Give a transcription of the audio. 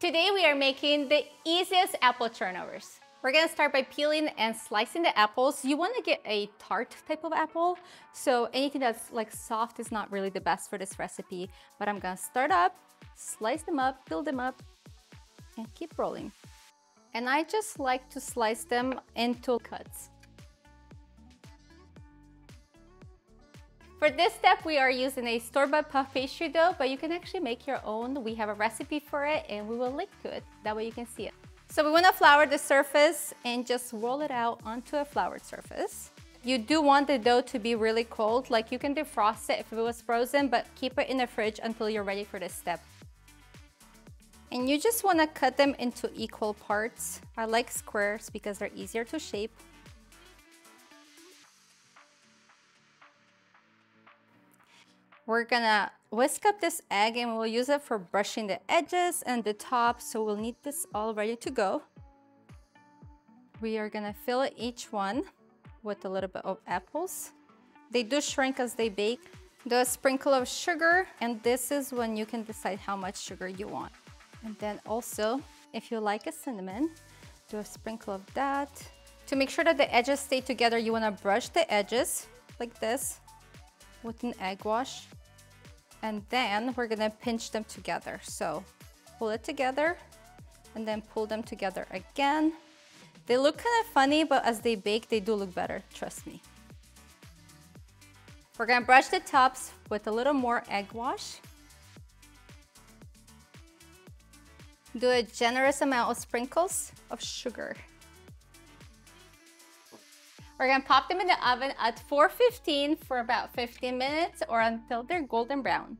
Today we are making the easiest apple turnovers. We're gonna start by peeling and slicing the apples. You wanna get a tart type of apple, so anything that's like soft is not really the best for this recipe, but I'm gonna start up, slice them up, peel them up, and keep rolling. And I just like to slice them into cuts. For this step, we are using a store-bought puff pastry dough, but you can actually make your own. We have a recipe for it and we will link to it. That way you can see it. So we wanna flour the surface and just roll it out onto a floured surface. You do want the dough to be really cold, like you can defrost it if it was frozen, but keep it in the fridge until you're ready for this step. And you just wanna cut them into equal parts. I like squares because they're easier to shape. We're gonna whisk up this egg and we'll use it for brushing the edges and the top. So we'll need this all ready to go. We are gonna fill each one with a little bit of apples. They do shrink as they bake. Do a sprinkle of sugar and this is when you can decide how much sugar you want. And then also, if you like a cinnamon, do a sprinkle of that. To make sure that the edges stay together, you wanna brush the edges like this with an egg wash and then we're gonna pinch them together. So pull it together and then pull them together again. They look kind of funny, but as they bake, they do look better, trust me. We're gonna brush the tops with a little more egg wash. Do a generous amount of sprinkles of sugar. We're gonna pop them in the oven at 415 for about 15 minutes or until they're golden brown.